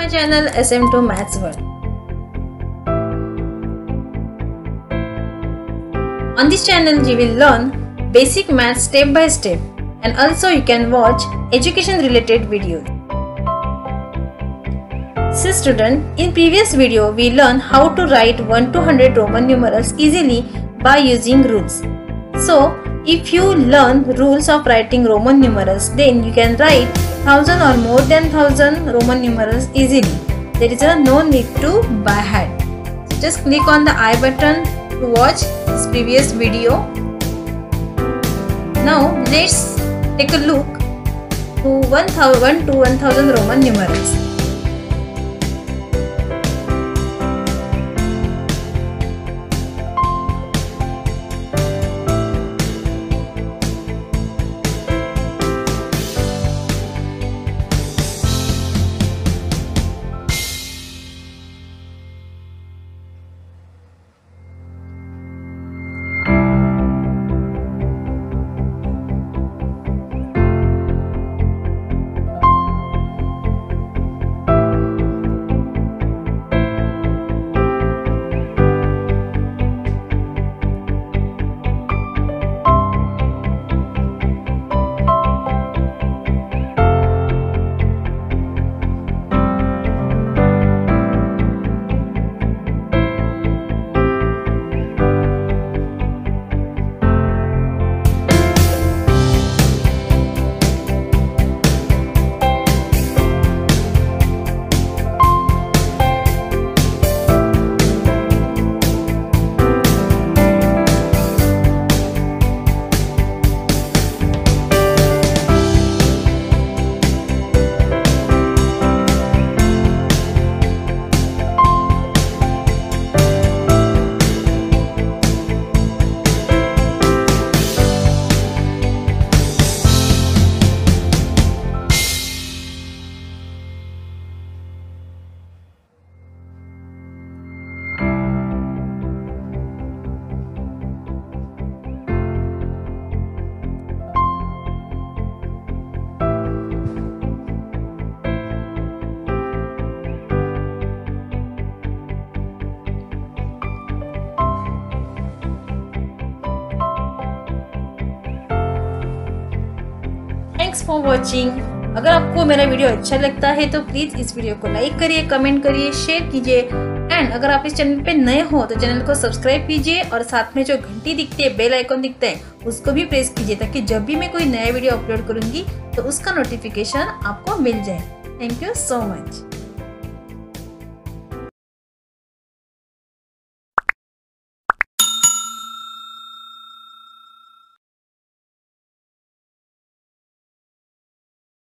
my channel SM2 Maths World. On this channel you will learn basic maths step by step and also you can watch education related videos. So student, in previous video we learned how to write 1 to 100 Roman numerals easily by using rules. So if you learn rules of writing Roman numerals then you can write 1000 or more than 1000 Roman numerals easily. There is a no need to by hand. So just click on the I button to watch this previous video. Now let's take a look to 1000 to 1000 Roman numerals. Thanks for watching अगर आपको मेरा video अच्छा लगता है तो please इस video को like करिए कमेंट करिए शेयर कीजिए। एंड अगर आप इस चैनल पे नए हो तो चैनल को सब्सक्राइब कीजिए और साथ में जो घंटी दिखती है बेल आइकॉन दिखता है, उसको भी प्रेस कीजिए ताकि जब भी मैं कोई नया वीडियो अपलोड करूँगी तो उसका नोटिफिकेशन आपको मिल जाए। Thank you so much